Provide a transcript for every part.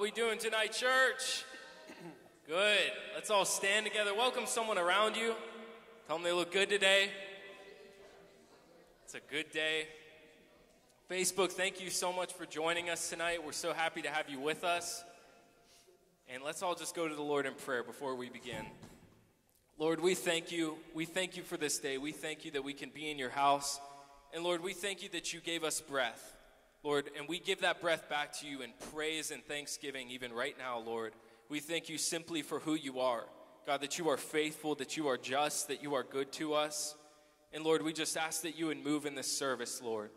We doing tonight, church? Good. Let's all stand together. Welcome someone around you. Tell them they look good today. It's a good day. Facebook, thank you so much for joining us tonight. We're so happy to have you with us. And let's all just go to the Lord in prayer before we begin. Lord, we thank you. We thank you for this day. We thank you that we can be in your house. And Lord, we thank you that you gave us breath. Lord, and we give that breath back to you in praise and thanksgiving, even right now, Lord. We thank you simply for who you are. God, that you are faithful, that you are just, that you are good to us. And Lord, we just ask that you would move in this service, Lord.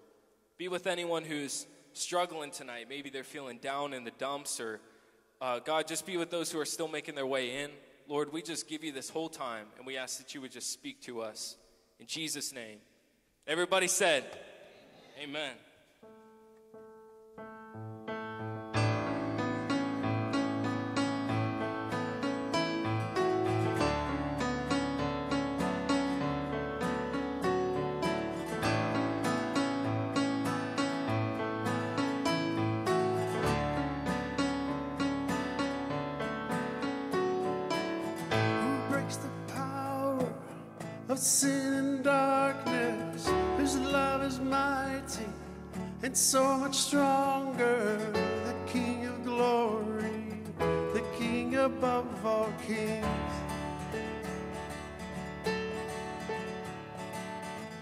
Be with anyone who's struggling tonight. Maybe they're feeling down in the dumps, or uh, God, just be with those who are still making their way in. Lord, we just give you this whole time, and we ask that you would just speak to us. In Jesus' name. Everybody said, Amen. Amen. Sin and darkness, whose love is mighty and so much stronger. The King of glory, the King above all kings.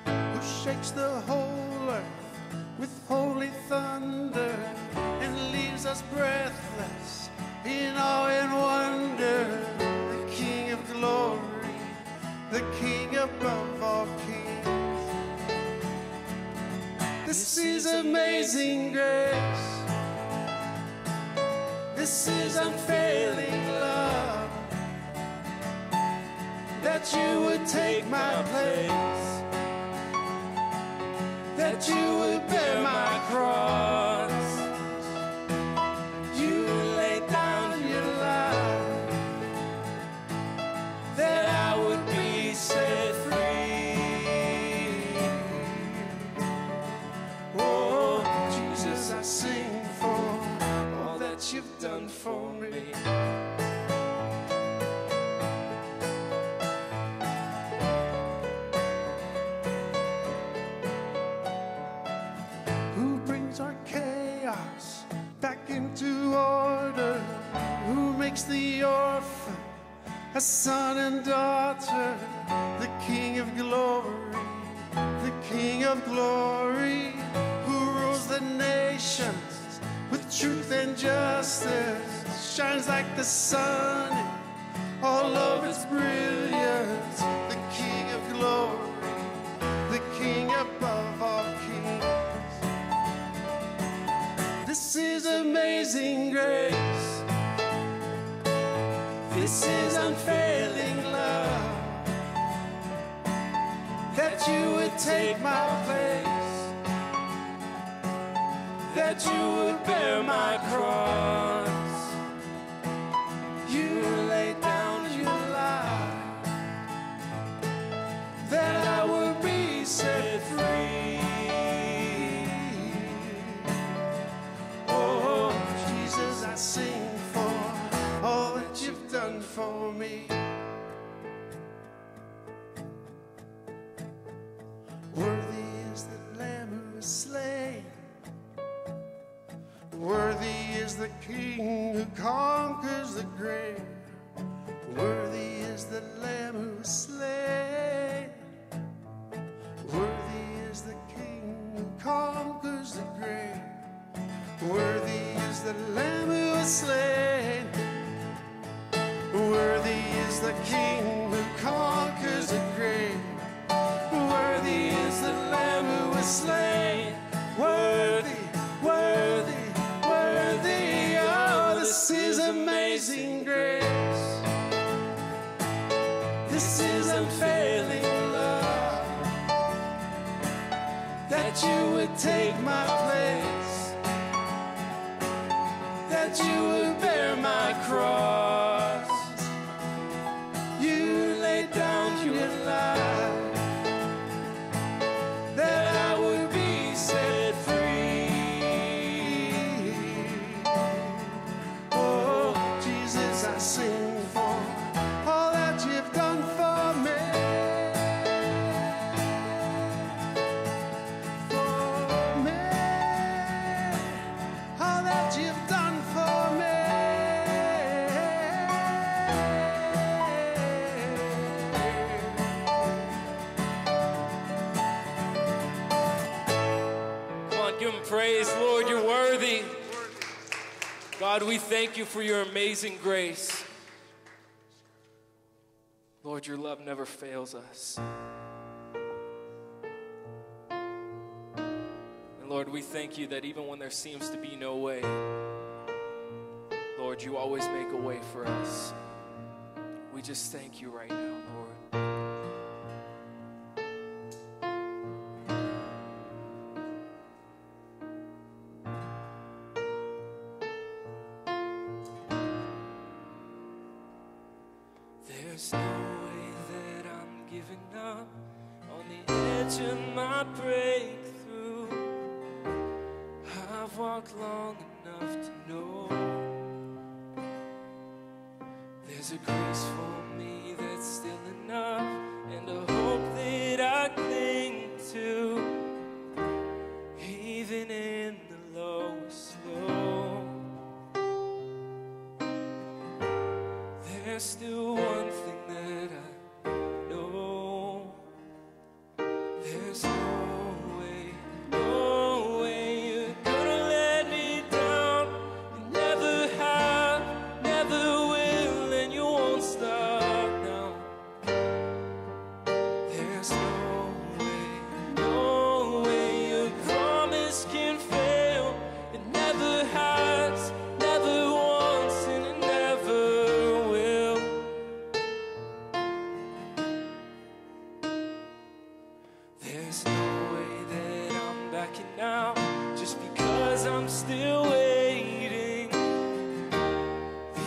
Who shakes the whole earth with holy thunder and leaves us breathless in awe and wonder. Above all kings. This is amazing grace. This is unfailing love. That you would take my place. That you would bear my cross. The orphan a son and daughter? The King of glory, the King of glory, who rules the nations with truth and justice shines like the sun all of its brilliance the king of glory the king above all kings this is amazing grace this is unfailing love that you would take my place that you would bear my cross. You laid down your life that I would be set free. God, we thank you for your amazing grace. Lord, your love never fails us. And Lord, we thank you that even when there seems to be no way, Lord, you always make a way for us. We just thank you right now, Lord.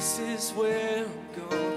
this is where I'm going.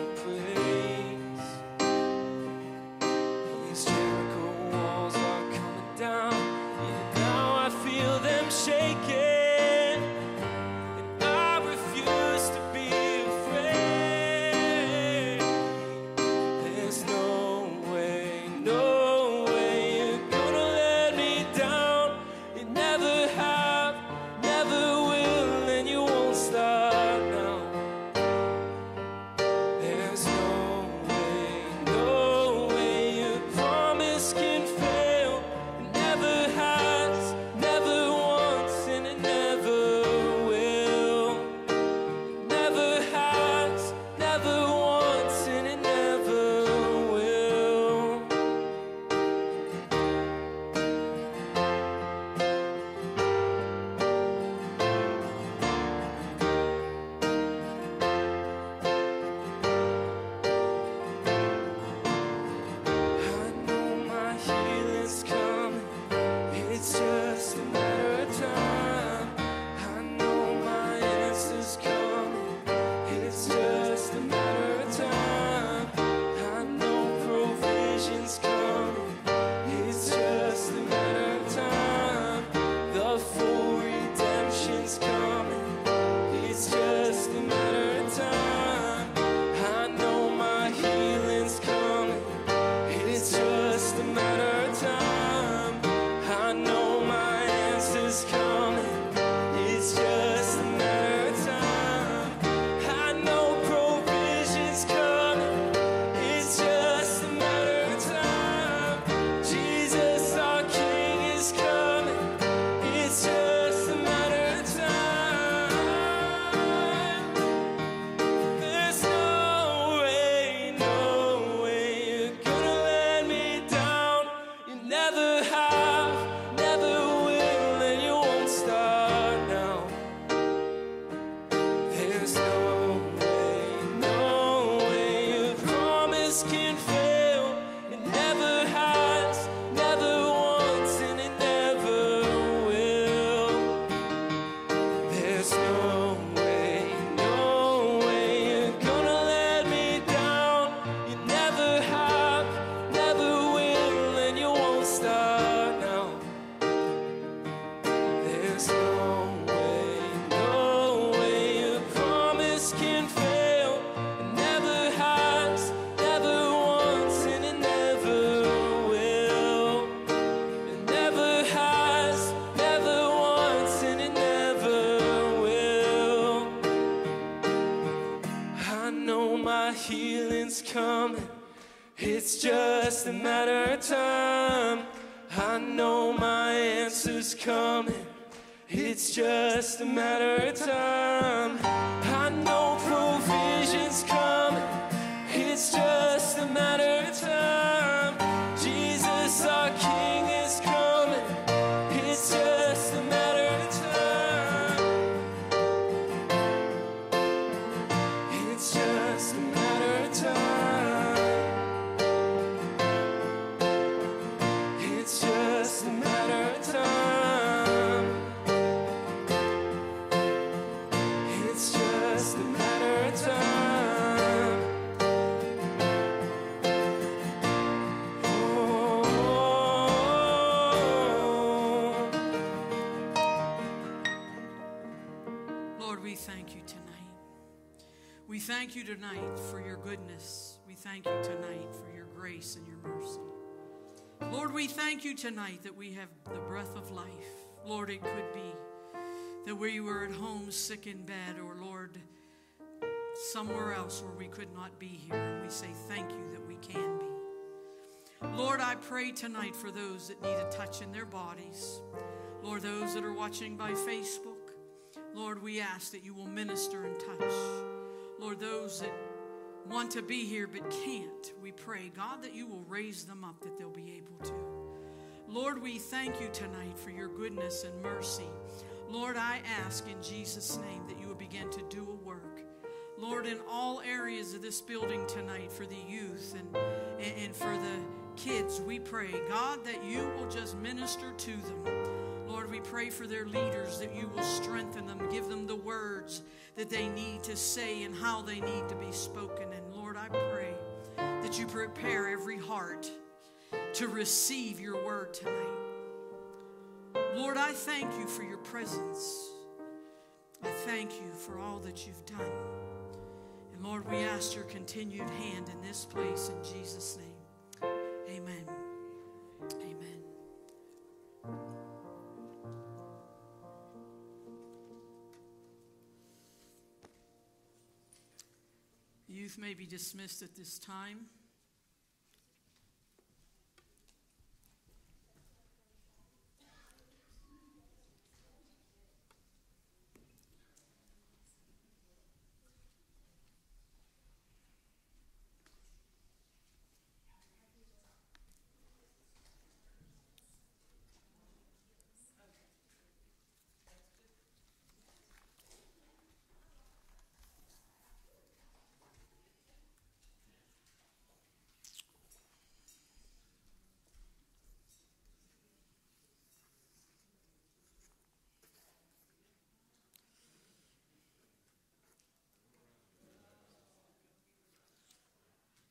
Just a matter of time. Thank you tonight for your goodness. We thank you tonight for your grace and your mercy. Lord, we thank you tonight that we have the breath of life. Lord, it could be that we were at home sick in bed, or Lord, somewhere else where we could not be here. And we say thank you that we can be. Lord, I pray tonight for those that need a touch in their bodies. Lord, those that are watching by Facebook. Lord, we ask that you will minister and touch. Lord, those that want to be here but can't, we pray, God, that you will raise them up that they'll be able to. Lord, we thank you tonight for your goodness and mercy. Lord, I ask in Jesus' name that you will begin to do a work. Lord, in all areas of this building tonight, for the youth and, and, and for the kids, we pray, God, that you will just minister to them. We pray for their leaders that you will strengthen them, give them the words that they need to say and how they need to be spoken. And Lord, I pray that you prepare every heart to receive your word tonight. Lord, I thank you for your presence. I thank you for all that you've done. And Lord, we ask your continued hand in this place in Jesus' name. Amen. Youth may be dismissed at this time.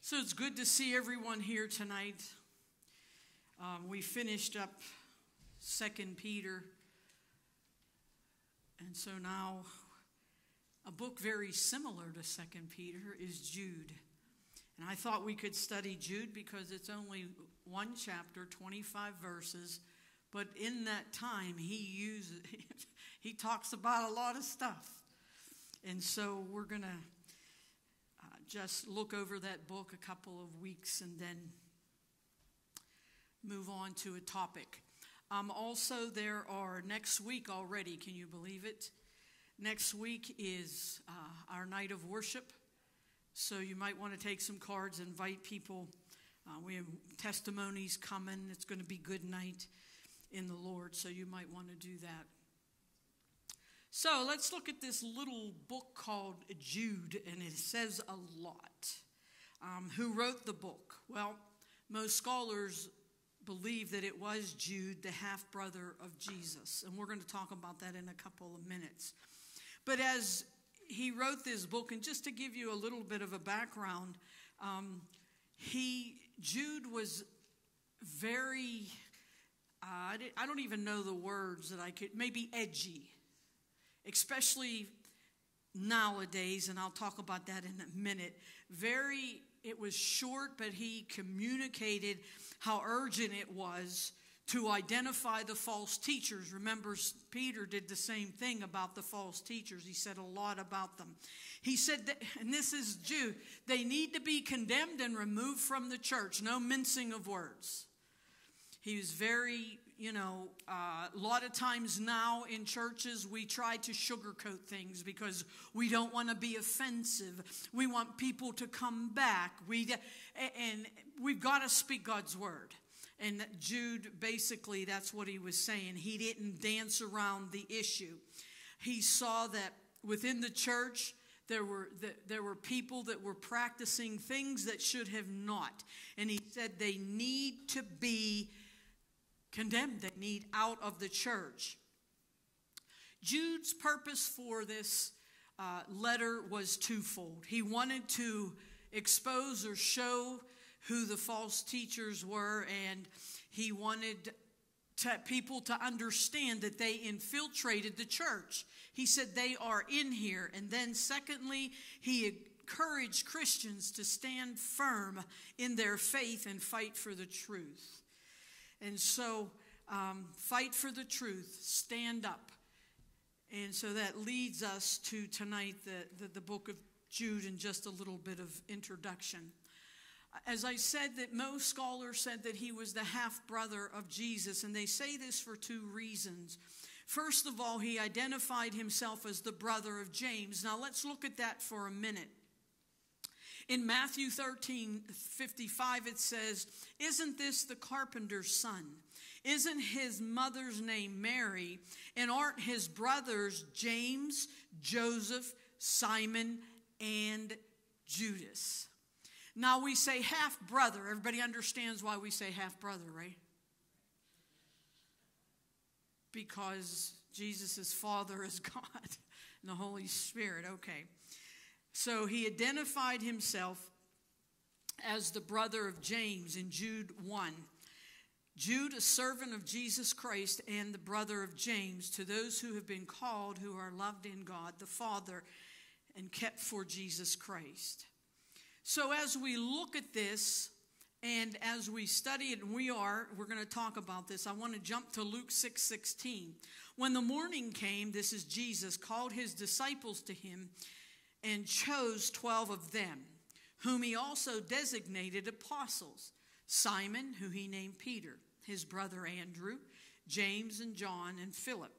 So it's good to see everyone here tonight. Um, we finished up Second Peter, and so now a book very similar to Second Peter is Jude. And I thought we could study Jude because it's only one chapter, 25 verses, but in that time he uses he talks about a lot of stuff. And so we're going to just look over that book a couple of weeks and then move on to a topic. Um, also, there are next week already, can you believe it? Next week is uh, our night of worship. So you might want to take some cards, invite people. Uh, we have testimonies coming. It's going to be good night in the Lord, so you might want to do that. So let's look at this little book called Jude, and it says a lot. Um, who wrote the book? Well, most scholars believe that it was Jude, the half brother of Jesus, and we're going to talk about that in a couple of minutes. But as he wrote this book, and just to give you a little bit of a background, um, he Jude was very uh, I, I don't even know the words that I could maybe edgy especially nowadays, and I'll talk about that in a minute. Very, it was short, but he communicated how urgent it was to identify the false teachers. Remember, Peter did the same thing about the false teachers. He said a lot about them. He said, that, and this is Jude, they need to be condemned and removed from the church. No mincing of words. He was very you know, uh, a lot of times now in churches we try to sugarcoat things because we don't want to be offensive. We want people to come back. We and we've got to speak God's word. And Jude basically that's what he was saying. He didn't dance around the issue. He saw that within the church there were, there were people that were practicing things that should have not. And he said they need to be condemned, they need out of the church. Jude's purpose for this uh, letter was twofold. He wanted to expose or show who the false teachers were, and he wanted to people to understand that they infiltrated the church. He said they are in here. And then, secondly, he encouraged Christians to stand firm in their faith and fight for the truth. And so, um, fight for the truth, stand up. And so that leads us to tonight, the, the, the book of Jude, and just a little bit of introduction. As I said, that most scholars said that he was the half brother of Jesus, and they say this for two reasons. First of all, he identified himself as the brother of James. Now let's look at that for a minute. In Matthew 13 55, it says, Isn't this the carpenter's son? Isn't his mother's name Mary? And aren't his brothers James, Joseph, Simon, and Judas? Now we say half brother. Everybody understands why we say half brother, right? because Jesus' Father is God and the Holy Spirit. Okay. So he identified himself as the brother of James in Jude 1. Jude, a servant of Jesus Christ and the brother of James, to those who have been called, who are loved in God the Father, and kept for Jesus Christ. So, as we look at this, and as we study it, and we are, we're going to talk about this. I want to jump to Luke 6 16. When the morning came, this is Jesus, called his disciples to him and chose 12 of them, whom he also designated apostles Simon, who he named Peter, his brother Andrew, James and John and Philip,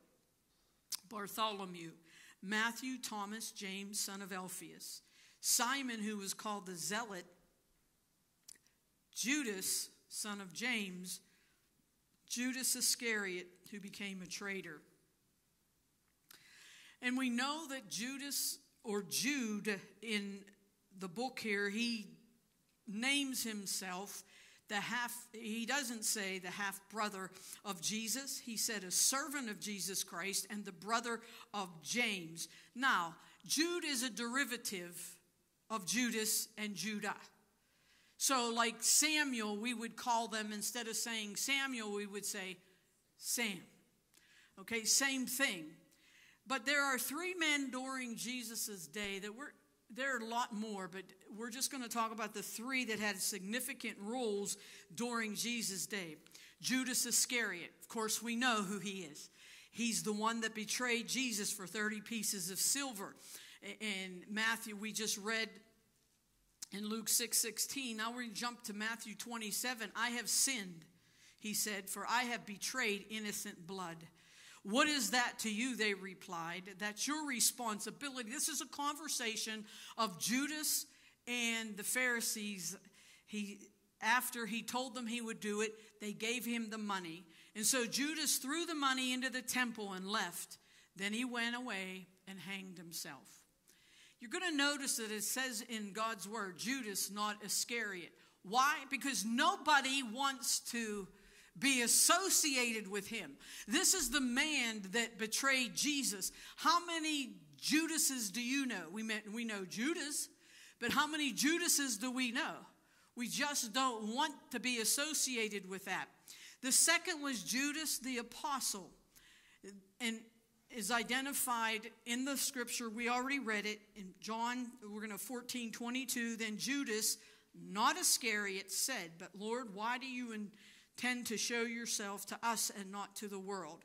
Bartholomew, Matthew, Thomas, James, son of Alphaeus, Simon, who was called the Zealot Judas, son of James, Judas Iscariot, who became a traitor. And we know that Judas or Jude in the book here, he names himself the half, he doesn't say the half brother of Jesus. He said a servant of Jesus Christ and the brother of James. Now, Jude is a derivative of Judas and Judah. So, like Samuel, we would call them, instead of saying Samuel, we would say Sam. Okay, same thing. But there are three men during Jesus' day that were, there are a lot more, but we're just going to talk about the three that had significant roles during Jesus' day. Judas Iscariot, of course, we know who he is. He's the one that betrayed Jesus for 30 pieces of silver. And Matthew, we just read in Luke 6 16. Now we jump to Matthew 27. I have sinned, he said, for I have betrayed innocent blood. What is that to you? They replied. That's your responsibility. This is a conversation of Judas and the Pharisees. He, after he told them he would do it, they gave him the money. And so Judas threw the money into the temple and left. Then he went away and hanged himself. You're going to notice that it says in God's word, Judas, not Iscariot. Why? Because nobody wants to be associated with him. This is the man that betrayed Jesus. How many Judases do you know? We, met, we know Judas, but how many Judases do we know? We just don't want to be associated with that. The second was Judas the apostle. And is identified in the scripture. We already read it in John, we're going to 14 22. Then Judas, not Iscariot, said, But Lord, why do you intend to show yourself to us and not to the world?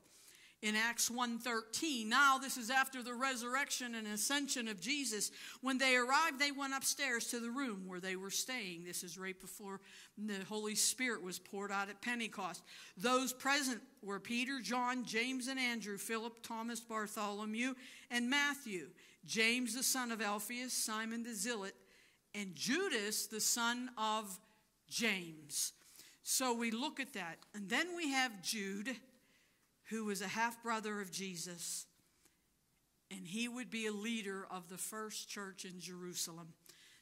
in Acts 1:13. Now this is after the resurrection and ascension of Jesus. When they arrived, they went upstairs to the room where they were staying. This is right before the Holy Spirit was poured out at Pentecost. Those present were Peter, John, James and Andrew, Philip, Thomas, Bartholomew, and Matthew, James the son of Alphaeus, Simon the Zealot, and Judas the son of James. So we look at that. And then we have Jude who was a half brother of Jesus, and he would be a leader of the first church in Jerusalem.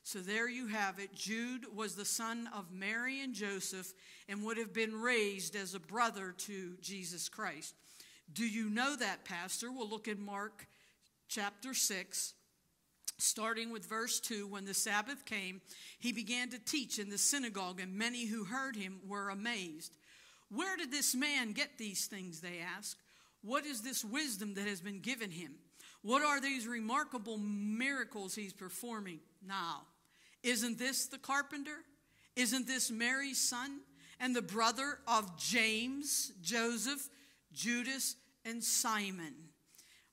So there you have it. Jude was the son of Mary and Joseph and would have been raised as a brother to Jesus Christ. Do you know that, Pastor? We'll look in Mark chapter 6, starting with verse 2. When the Sabbath came, he began to teach in the synagogue, and many who heard him were amazed. Where did this man get these things? They asked. What is this wisdom that has been given him? What are these remarkable miracles he's performing now? Isn't this the carpenter? Isn't this Mary's son and the brother of James, Joseph, Judas, and Simon?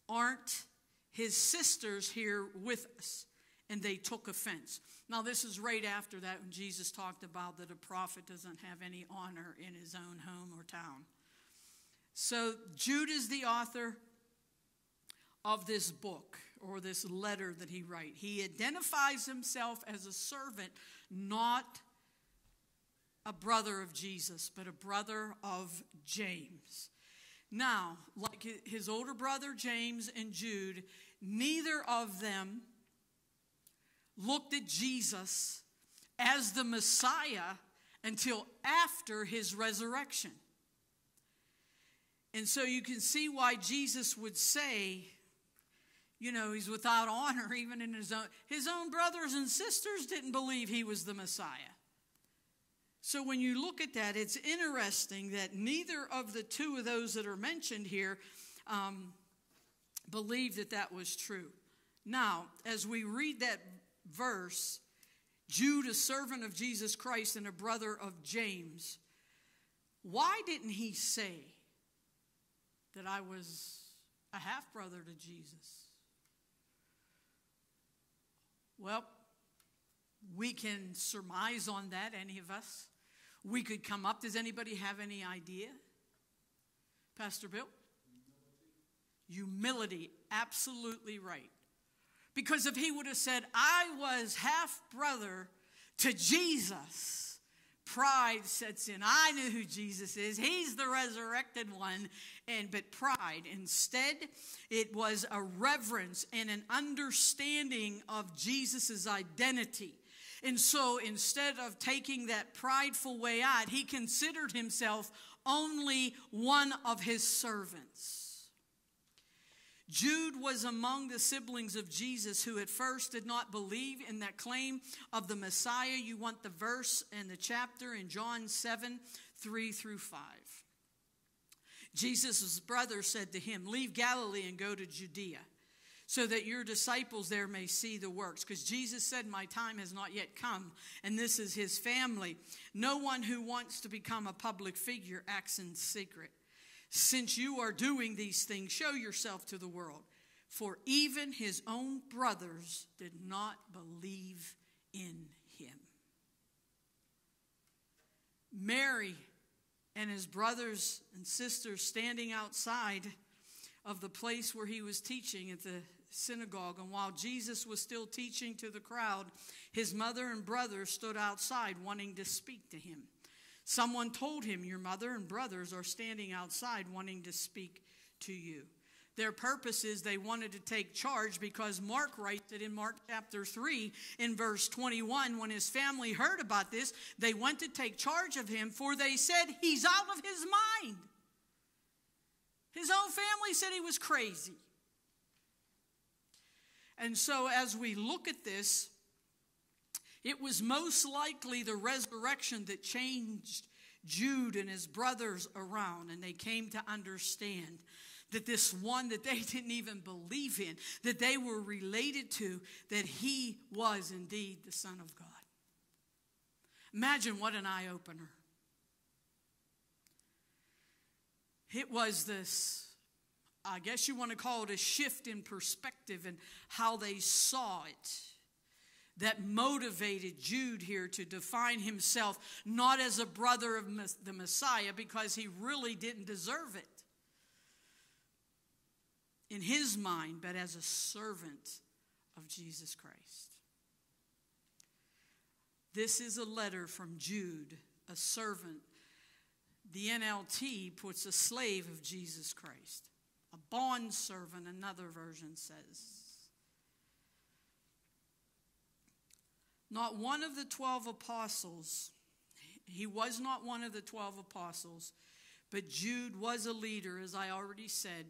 Aren't his sisters here with us? And they took offense. Now, this is right after that when Jesus talked about that a prophet doesn't have any honor in his own home or town. So, Jude is the author of this book or this letter that he write. He identifies himself as a servant, not a brother of Jesus, but a brother of James. Now, like his older brother James and Jude, neither of them looked at Jesus as the Messiah until after his resurrection. And so you can see why Jesus would say, you know, he's without honor even in his own his own brothers and sisters didn't believe he was the Messiah. So when you look at that, it's interesting that neither of the two of those that are mentioned here um, believed that that was true. Now, as we read that verse, Jude, a servant of Jesus Christ and a brother of James, why didn't he say that I was a half brother to Jesus? Well, we can surmise on that, any of us. We could come up. Does anybody have any idea? Pastor Bill? Humility, Humility absolutely right. Because if he would have said, I was half brother to Jesus, pride sets in. I knew who Jesus is. He's the resurrected one. And but pride. Instead, it was a reverence and an understanding of Jesus' identity. And so instead of taking that prideful way out, he considered himself only one of his servants. Jude was among the siblings of Jesus who at first did not believe in that claim of the Messiah. You want the verse and the chapter in John 7 3 through 5. Jesus' brother said to him, Leave Galilee and go to Judea, so that your disciples there may see the works. Because Jesus said, My time has not yet come, and this is his family. No one who wants to become a public figure acts in secret. Since you are doing these things, show yourself to the world. For even his own brothers did not believe in him. Mary and his brothers and sisters standing outside of the place where he was teaching at the synagogue. And while Jesus was still teaching to the crowd, his mother and brothers stood outside wanting to speak to him. Someone told him, Your mother and brothers are standing outside wanting to speak to you. Their purpose is they wanted to take charge because Mark writes it in Mark chapter 3 in verse 21. When his family heard about this, they went to take charge of him, for they said, He's out of his mind. His own family said he was crazy. And so, as we look at this, it was most likely the resurrection that changed Jude and his brothers around, and they came to understand that this one that they didn't even believe in, that they were related to, that he was indeed the Son of God. Imagine what an eye opener. It was this I guess you want to call it a shift in perspective and how they saw it that motivated Jude here to define himself not as a brother of the Messiah because he really didn't deserve it in his mind, but as a servant of Jesus Christ. This is a letter from Jude, a servant. The NLT puts a slave of Jesus Christ, a bond servant, another version says. Not one of the 12 apostles, he was not one of the 12 apostles, but Jude was a leader, as I already said,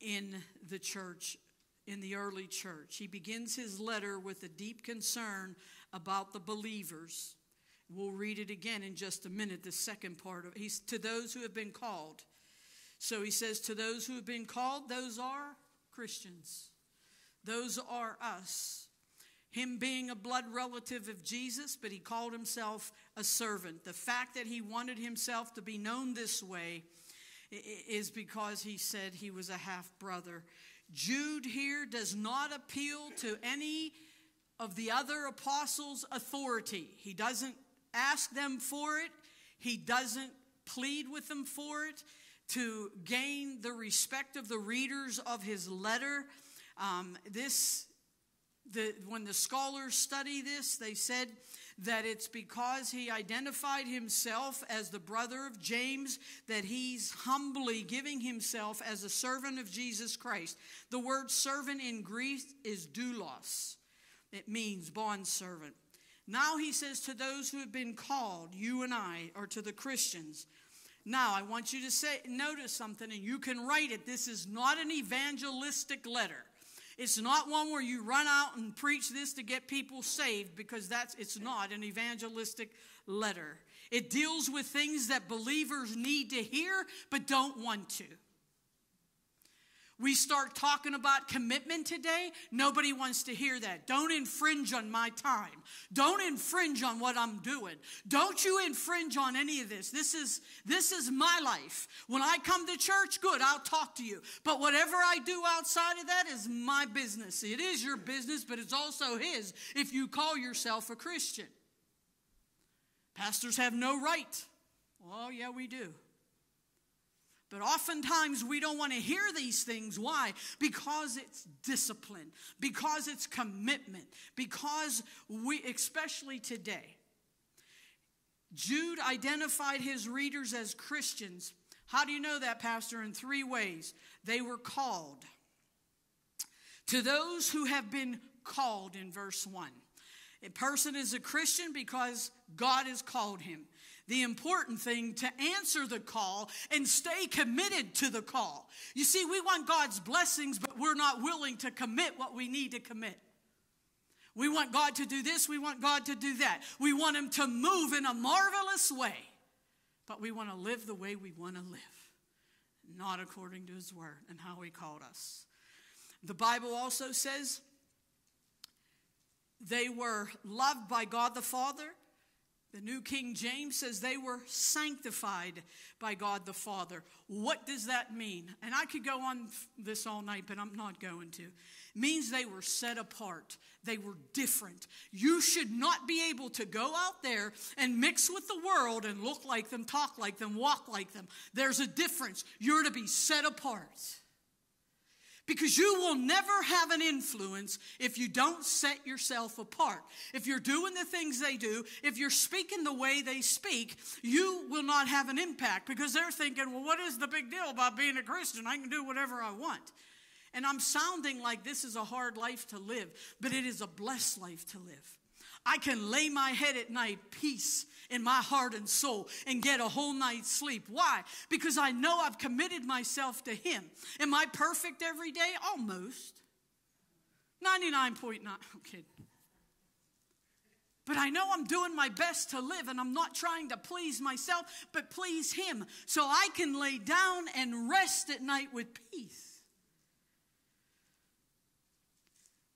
in the church, in the early church. He begins his letter with a deep concern about the believers. We'll read it again in just a minute, the second part of he's to those who have been called. So he says, To those who have been called, those are Christians. Those are us him being a blood relative of Jesus, but he called himself a servant. The fact that he wanted himself to be known this way is because he said he was a half brother. Jude here does not appeal to any of the other apostles' authority. He doesn't ask them for it, he doesn't plead with them for it to gain the respect of the readers of his letter. Um, this the, when the scholars study this, they said that it's because he identified himself as the brother of James that he's humbly giving himself as a servant of Jesus Christ. The word servant in Greek is doulos, it means bond servant. Now he says to those who have been called, you and I, or to the Christians, now I want you to say notice something and you can write it. This is not an evangelistic letter. It's not one where you run out and preach this to get people saved because that's it's not an evangelistic letter. It deals with things that believers need to hear but don't want to. We start talking about commitment today. Nobody wants to hear that. Don't infringe on my time. Don't infringe on what I'm doing. Don't you infringe on any of this. This is this is my life. When I come to church, good, I'll talk to you. But whatever I do outside of that is my business. It is your business, but it's also his if you call yourself a Christian. Pastors have no right. Oh, yeah, we do. But oftentimes we don't want to hear these things. Why? Because it's discipline, because it's commitment, because we, especially today, Jude identified his readers as Christians. How do you know that, Pastor? In three ways. They were called. To those who have been called in verse 1. A person is a Christian because God has called him the important thing to answer the call and stay committed to the call. You see, we want God's blessings, but we're not willing to commit what we need to commit. We want God to do this, we want God to do that. We want Him to move in a marvelous way, but we want to live the way we want to live, not according to His word and how He called us. The Bible also says they were loved by God the Father the New King James says they were sanctified by God the Father. What does that mean? And I could go on this all night, but I'm not going to. It means they were set apart. They were different. You should not be able to go out there and mix with the world and look like them, talk like them, walk like them. There's a difference. You're to be set apart. Because you will never have an influence if you don't set yourself apart. If you're doing the things they do, if you're speaking the way they speak, you will not have an impact because they're thinking, well, what is the big deal about being a Christian? I can do whatever I want. And I'm sounding like this is a hard life to live, but it is a blessed life to live. I can lay my head at night, peace in my heart and soul, and get a whole night's sleep. Why? Because I know I've committed myself to Him. Am I perfect every day? Almost. 99.9. Okay. But I know I'm doing my best to live and I'm not trying to please myself, but please Him. So I can lay down and rest at night with peace.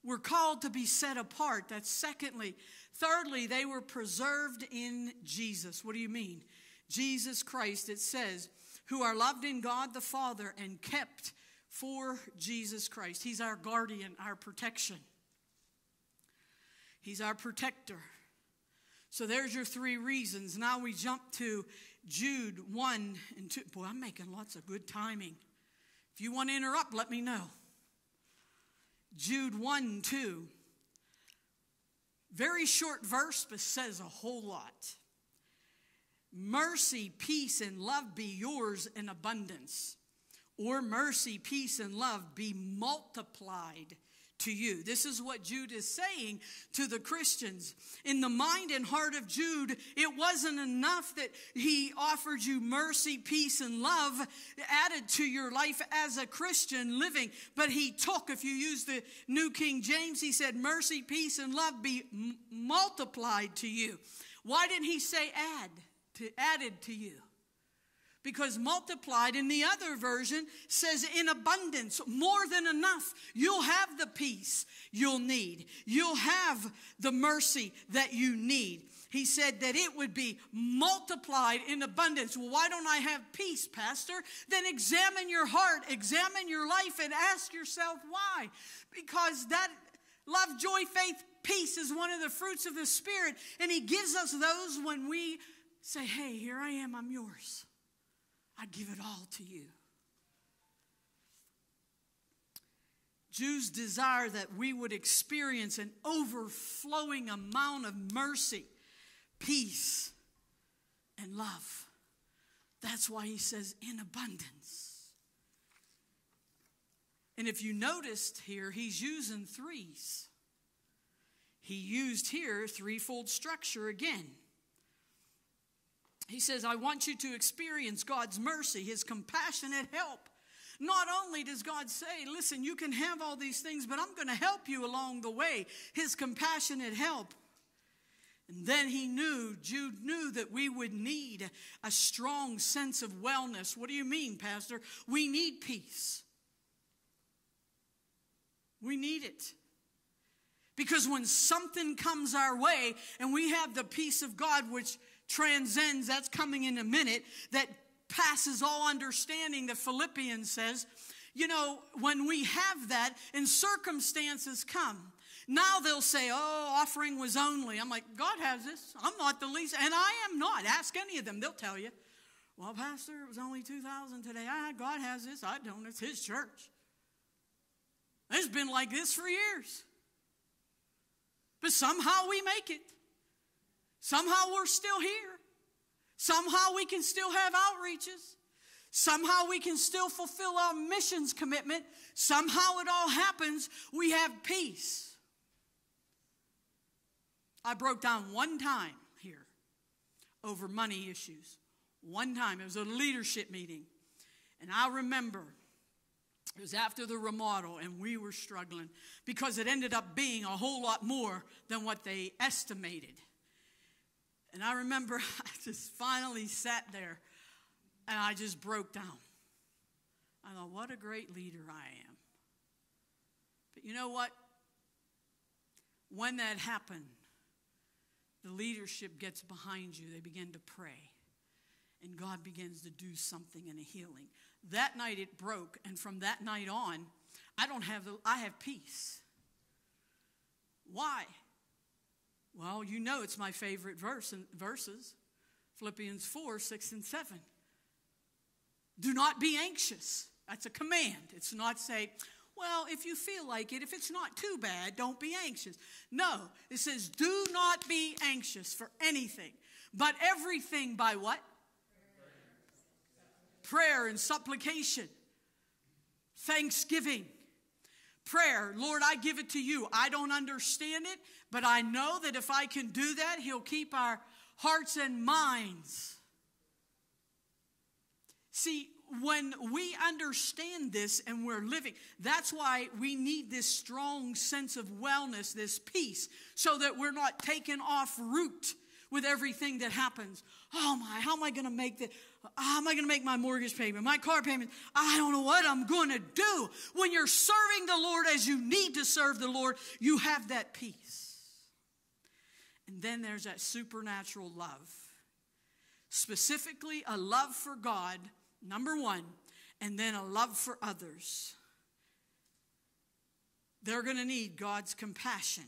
We're called to be set apart. That's secondly. Thirdly, they were preserved in Jesus. What do you mean? Jesus Christ, it says, who are loved in God the Father and kept for Jesus Christ. He's our guardian, our protection. He's our protector. So there's your three reasons. Now we jump to Jude 1 and 2. Boy, I'm making lots of good timing. If you want to interrupt, let me know. Jude 1 2. Very short verse, but says a whole lot. Mercy, peace, and love be yours in abundance. Or mercy, peace, and love be multiplied to you. This is what Jude is saying to the Christians. In the mind and heart of Jude, it wasn't enough that he offered you mercy, peace, and love added to your life as a Christian living, but he took, if you use the New King James, he said, mercy, peace, and love be multiplied to you. Why didn't he say add, to, added to you? Because multiplied in the other version says in abundance, more than enough. You'll have the peace you'll need, you'll have the mercy that you need. He said that it would be multiplied in abundance. Well, why don't I have peace, Pastor? Then examine your heart, examine your life, and ask yourself why. Because that love, joy, faith, peace is one of the fruits of the Spirit, and He gives us those when we say, Hey, here I am, I'm yours. I give it all to you. Jude's desire that we would experience an overflowing amount of mercy, peace, and love. That's why he says in abundance. And if you noticed here, he's using threes. He used here threefold structure again. He says, I want you to experience God's mercy, His compassionate help. Not only does God say, listen, you can have all these things, but I'm going to help you along the way. His compassionate help. And then he knew, Jude knew that we would need a strong sense of wellness. What do you mean, Pastor? We need peace. We need it. Because when something comes our way and we have the peace of God, which transcends, that's coming in a minute, that passes all understanding, that Philippians says, you know, when we have that and circumstances come, now they'll say, oh, offering was only. I'm like, God has this. I'm not the least, and I am not. Ask any of them, they'll tell you. Well, Pastor, it was only 2,000 today. Ah, God has this. I don't. It's His church. It's been like this for years. But somehow we make it. Somehow we're still here. Somehow we can still have outreaches. Somehow we can still fulfill our missions commitment. Somehow it all happens. We have peace. I broke down one time here over money issues. One time. It was a leadership meeting. And I remember it was after the remodel, and we were struggling because it ended up being a whole lot more than what they estimated. And I remember I just finally sat there and I just broke down. I thought, what a great leader I am. But you know what? When that happened, the leadership gets behind you. They begin to pray. And God begins to do something in a healing. That night it broke, and from that night on, I don't have the, I have peace. Why? Well, you know it's my favorite verse and verses. Philippians 4, 6, and 7. Do not be anxious. That's a command. It's not say, well, if you feel like it, if it's not too bad, don't be anxious. No, it says, do not be anxious for anything, but everything by what? Prayer and supplication, thanksgiving prayer. Lord, I give it to you. I don't understand it, but I know that if I can do that, He'll keep our hearts and minds. See, when we understand this and we're living, that's why we need this strong sense of wellness, this peace, so that we're not taken off route with everything that happens. Oh my, how am I going to make the how am I going to make my mortgage payment, my car payment? I don't know what I'm going to do. When you're serving the Lord as you need to serve the Lord, you have that peace. And then there's that supernatural love. Specifically, a love for God, number one, and then a love for others. They're going to need God's compassion.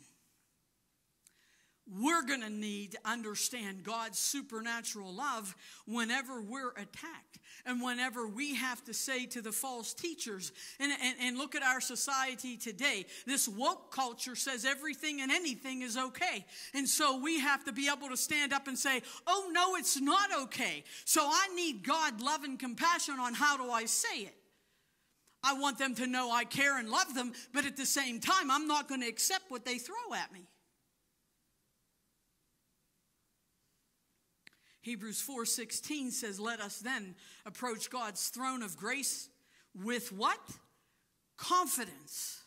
We're going to need to understand God's supernatural love whenever we're attacked and whenever we have to say to the false teachers. And, and, and look at our society today. This woke culture says everything and anything is okay. And so we have to be able to stand up and say, oh, no, it's not okay. So I need God love and compassion on how do I say it. I want them to know I care and love them, but at the same time, I'm not going to accept what they throw at me. Hebrews 4:16 says, "Let us then approach God's throne of grace with what? Confidence,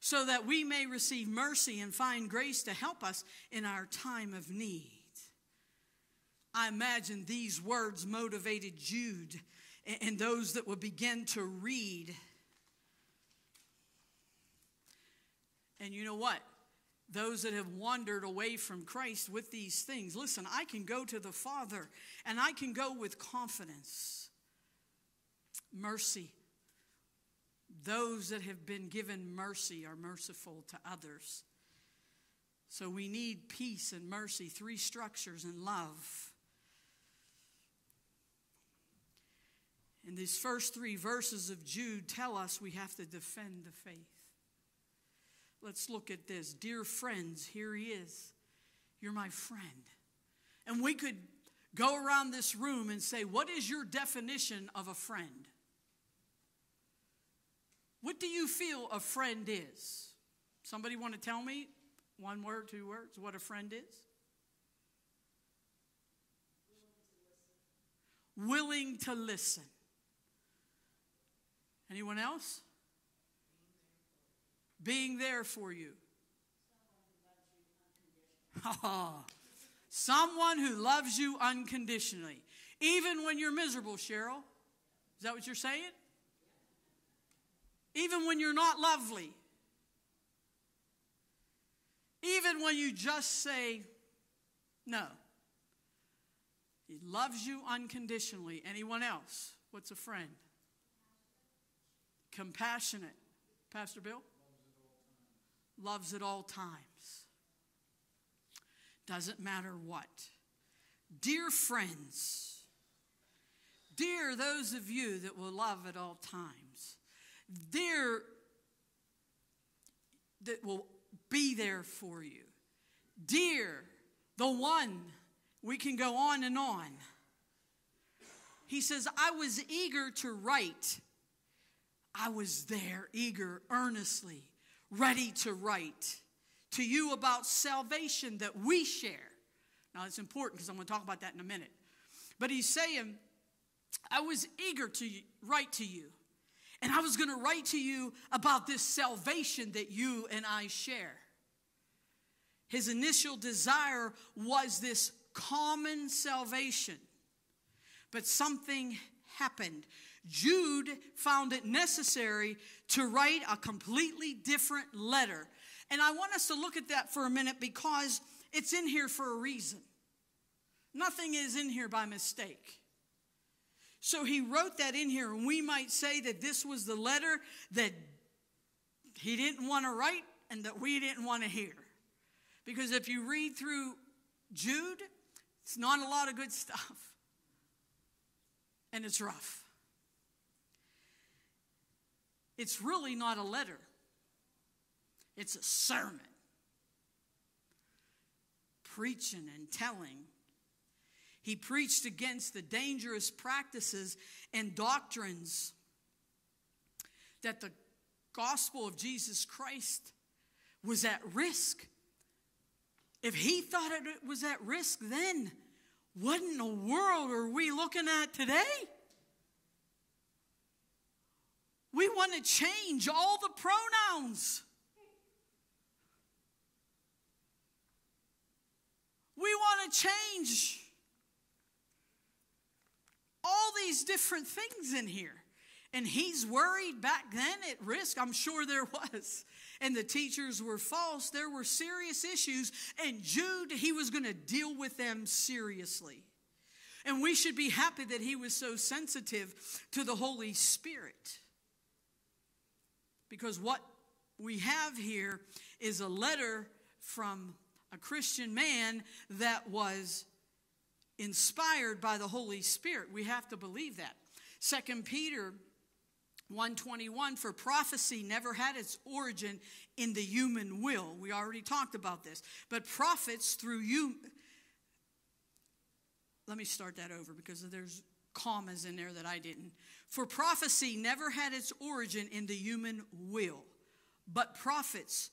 so that we may receive mercy and find grace to help us in our time of need." I imagine these words motivated Jude and those that would begin to read. And you know what? Those that have wandered away from Christ with these things, listen, I can go to the Father and I can go with confidence. Mercy. Those that have been given mercy are merciful to others. So we need peace and mercy, three structures, and love. And these first three verses of Jude tell us we have to defend the faith. Let's look at this. Dear friends, here he is. You're my friend. And we could go around this room and say, What is your definition of a friend? What do you feel a friend is? Somebody want to tell me one word, two words, what a friend is? Willing to listen. Anyone else? Being there for you. Someone who loves you unconditionally. Even when you're miserable, Cheryl. Is that what you're saying? Even when you're not lovely. Even when you just say no. He loves you unconditionally. Anyone else? What's a friend? compassionate. Pastor Bill? Loves at all times. Doesn't matter what. Dear friends, dear those of you that will love at all times, dear that will be there for you, dear the one, we can go on and on. He says, I was eager to write I was there, eager, earnestly, ready to write to you about salvation that we share. Now, it's important because I'm going to talk about that in a minute. But he's saying, I was eager to write to you. And I was going to write to you about this salvation that you and I share. His initial desire was this common salvation. But something happened. Jude found it necessary to write a completely different letter. And I want us to look at that for a minute because it's in here for a reason. Nothing is in here by mistake. So he wrote that in here, and we might say that this was the letter that he didn't want to write and that we didn't want to hear. Because if you read through Jude, it's not a lot of good stuff. And it's rough. It's really not a letter, it's a sermon. Preaching and telling. He preached against the dangerous practices and doctrines that the gospel of Jesus Christ was at risk. If he thought it was at risk then, what in the world are we looking at today? We want to change all the pronouns. We want to change all these different things in here. And he's worried back then at risk. I'm sure there was. And the teachers were false. There were serious issues. And Jude, he was going to deal with them seriously. And we should be happy that he was so sensitive to the Holy Spirit. Because what we have here is a letter from a Christian man that was inspired by the Holy Spirit. We have to believe that. Second Peter 121 for prophecy never had its origin in the human will. We already talked about this. But prophets through you Let me start that over because there's commas in there that I didn't. For prophecy never had its origin in the human will, but prophets,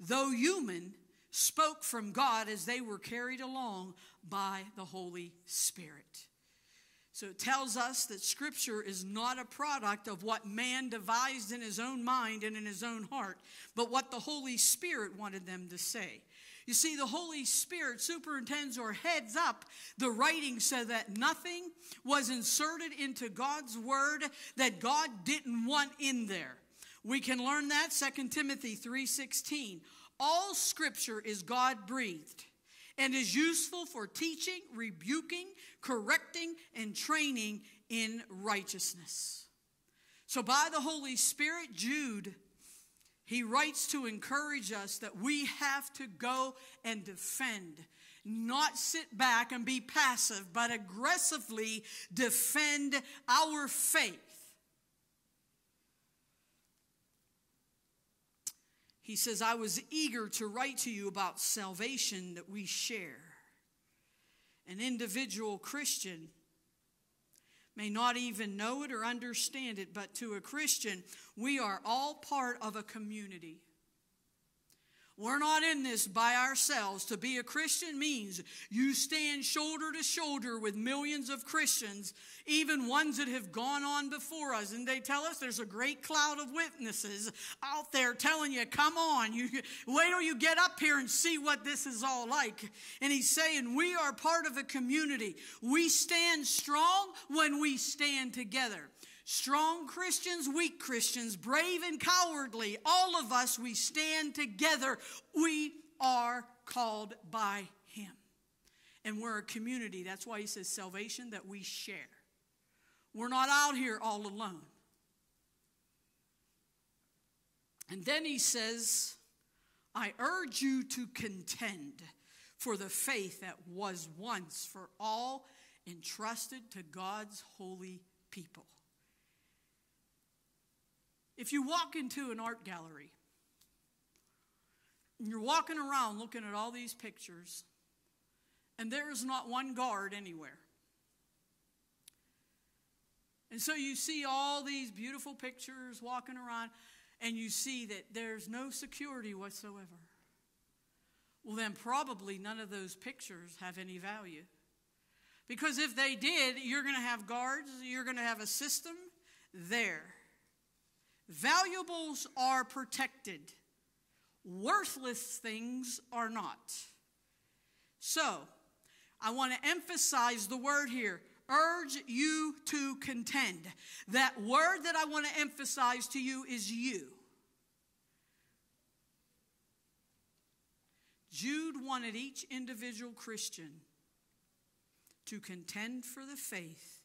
though human, spoke from God as they were carried along by the Holy Spirit. So it tells us that Scripture is not a product of what man devised in his own mind and in his own heart, but what the Holy Spirit wanted them to say. You see, the Holy Spirit superintends or heads up the writing so that nothing was inserted into God's word that God didn't want in there. We can learn that 2 Timothy 3:16. All scripture is God breathed and is useful for teaching, rebuking, correcting, and training in righteousness. So, by the Holy Spirit, Jude, he writes to encourage us that we have to go and defend, not sit back and be passive, but aggressively defend our faith. He says, I was eager to write to you about salvation that we share. An individual Christian may not even know it or understand it, but to a Christian, we are all part of a community. We're not in this by ourselves. To be a Christian means you stand shoulder to shoulder with millions of Christians, even ones that have gone on before us. And they tell us there's a great cloud of witnesses out there telling you, come on, you wait till you get up here and see what this is all like. And he's saying, we are part of a community. We stand strong when we stand together. Strong Christians, weak Christians, brave and cowardly, all of us, we stand together. We are called by Him. And we're a community. That's why He says salvation that we share. We're not out here all alone. And then He says, I urge you to contend for the faith that was once for all entrusted to God's holy people. If you walk into an art gallery and you're walking around looking at all these pictures, and there is not one guard anywhere. And so you see all these beautiful pictures walking around, and you see that there's no security whatsoever. Well, then probably none of those pictures have any value. Because if they did, you're going to have guards, you're going to have a system there. Valuables are protected, worthless things are not. So, I want to emphasize the word here urge you to contend. That word that I want to emphasize to you is you. Jude wanted each individual Christian to contend for the faith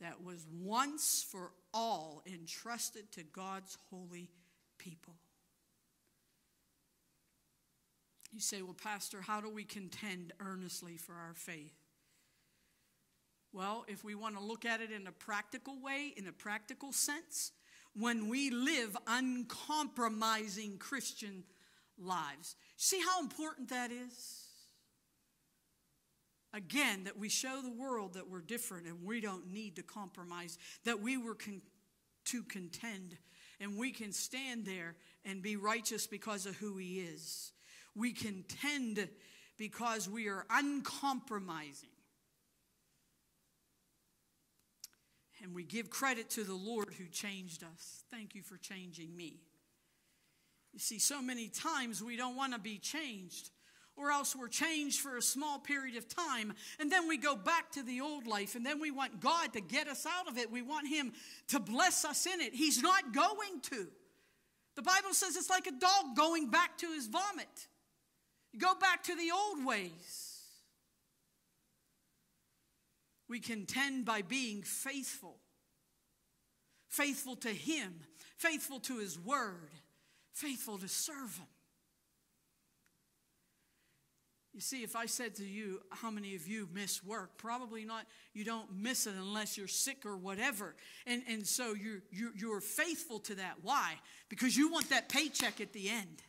that was once for all entrusted to God's holy people. You say, Well, Pastor, how do we contend earnestly for our faith? Well, if we want to look at it in a practical way, in a practical sense, when we live uncompromising Christian lives. See how important that is? Again, that we show the world that we're different and we don't need to compromise, that we were con- to contend and we can stand there and be righteous because of who He is. We contend because we are uncompromising. And we give credit to the Lord who changed us. Thank you for changing me. You see, so many times we don't want to be changed or else we're changed for a small period of time and then we go back to the old life and then we want God to get us out of it. We want Him to bless us in it. He's not going to. The Bible says it's like a dog going back to his vomit. You go back to the old ways. We contend by being faithful, faithful to Him, faithful to His Word, faithful to serve Him. You see, if I said to you, how many of you miss work? Probably not. You don't miss it unless you're sick or whatever. And, and so you're, you're, you're faithful to that. Why? Because you want that paycheck at the end.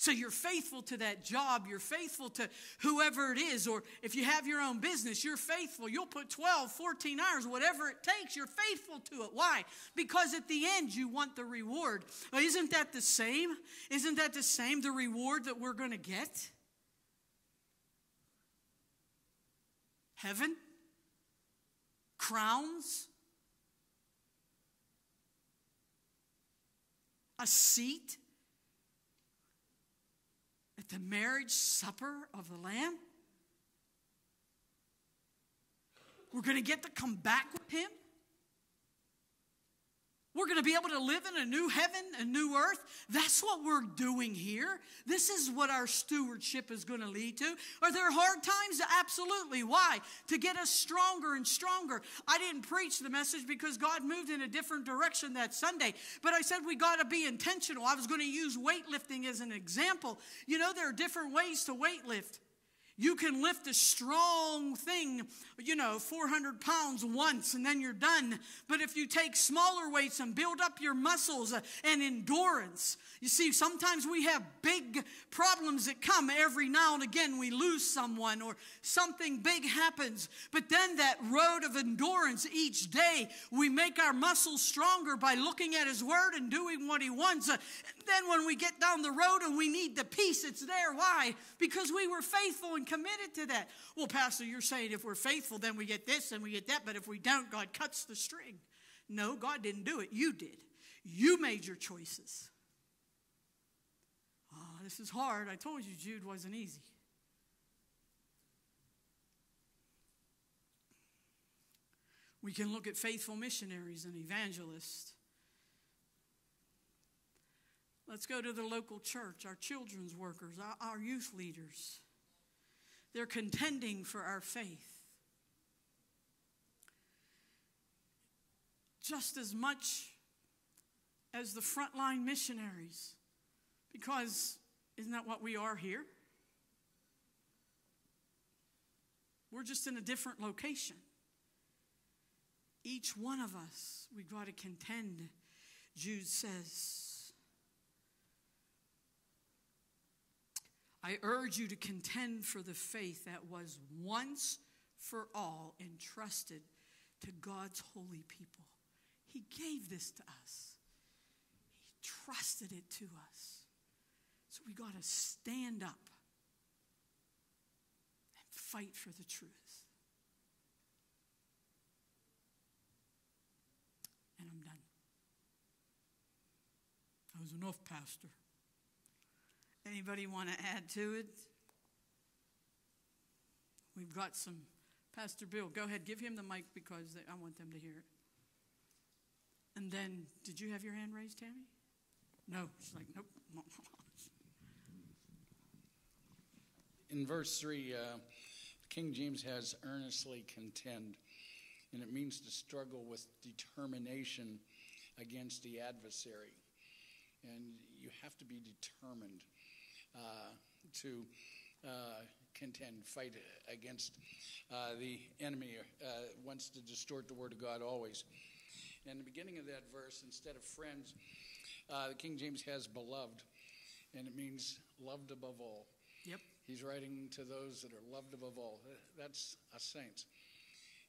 So you're faithful to that job, you're faithful to whoever it is, or if you have your own business, you're faithful. You'll put 12, 14 hours, whatever it takes, you're faithful to it. Why? Because at the end, you want the reward. Isn't that the same? Isn't that the same, the reward that we're going to get? Heaven? Crowns? A seat at the marriage supper of the Lamb? We're going to get to come back with Him? We're going to be able to live in a new heaven, a new earth. That's what we're doing here. This is what our stewardship is going to lead to. Are there hard times? Absolutely. Why? To get us stronger and stronger. I didn't preach the message because God moved in a different direction that Sunday, but I said we got to be intentional. I was going to use weightlifting as an example. You know, there are different ways to weightlift. You can lift a strong thing, you know, 400 pounds once and then you're done. But if you take smaller weights and build up your muscles uh, and endurance, you see, sometimes we have big problems that come every now and again. We lose someone or something big happens. But then that road of endurance each day, we make our muscles stronger by looking at His Word and doing what He wants. Uh, and then when we get down the road and we need the peace, it's there. Why? Because we were faithful and committed to that. Well, Pastor, you're saying if we're faithful, then we get this and we get that, but if we don't, God cuts the string. No, God didn't do it. You did. You made your choices. Oh, this is hard. I told you Jude wasn't easy. We can look at faithful missionaries and evangelists. Let's go to the local church, our children's workers, our, our youth leaders. They're contending for our faith. Just as much as the frontline missionaries, because isn't that what we are here? We're just in a different location. Each one of us, we've got to contend, Jude says. I urge you to contend for the faith that was once for all entrusted to God's holy people. He gave this to us, He trusted it to us. So we got to stand up and fight for the truth. And I'm done. That was enough, Pastor. Anybody want to add to it? We've got some. Pastor Bill, go ahead, give him the mic because they, I want them to hear it. And then, did you have your hand raised, Tammy? No. She's like, nope. In verse 3, uh, King James has earnestly contend, and it means to struggle with determination against the adversary. And you have to be determined. Uh, to uh, contend, fight against uh, the enemy, wants to distort the word of God always. In the beginning of that verse, instead of friends, the King James has beloved, and it means loved above all. Yep. He's writing to those that are loved above all. That's a saints.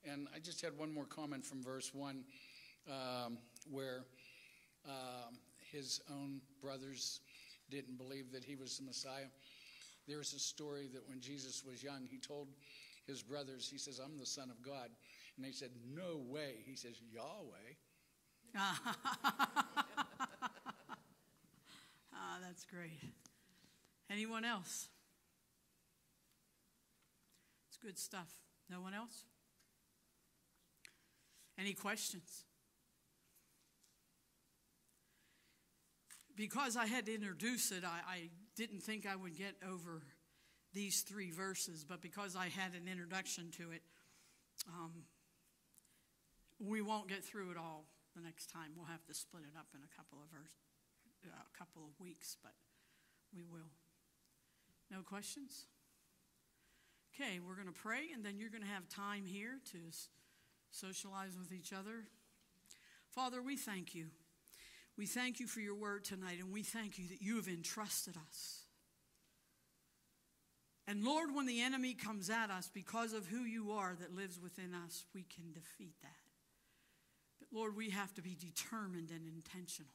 And I just had one more comment from verse 1 um, where um, his own brothers didn't believe that he was the Messiah. There's a story that when Jesus was young, he told his brothers, he says, I'm the Son of God. And they said, No way. He says, Yahweh. ah, that's great. Anyone else? It's good stuff. No one else? Any questions? Because I had to introduce it, I, I, didn't think I would get over these three verses, but because I had an introduction to it, um, we won't get through it all the next time. We'll have to split it up in a couple of verses. a couple of weeks, but we will. No questions? Okay, we're going to pray, and then you're going to have time here to socialize with each other. Father, we thank you. We thank you for your word tonight, and we thank you that you have entrusted us. And Lord, when the enemy comes at us because of who you are that lives within us, we can defeat that. But Lord, we have to be determined and intentional.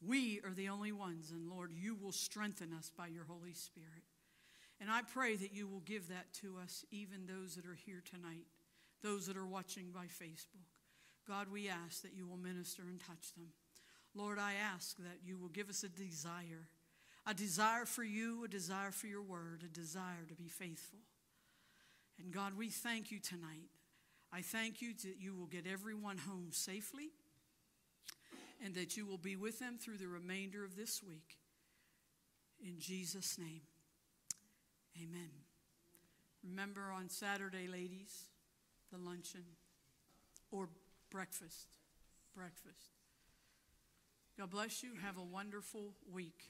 We are the only ones, and Lord, you will strengthen us by your Holy Spirit. And I pray that you will give that to us, even those that are here tonight, those that are watching by Facebook. God, we ask that you will minister and touch them. Lord, I ask that you will give us a desire a desire for you, a desire for your word, a desire to be faithful. And God, we thank you tonight. I thank you that you will get everyone home safely and that you will be with them through the remainder of this week. In Jesus' name, amen. Remember on Saturday, ladies, the luncheon or breakfast. Breakfast. God bless you. Have a wonderful week.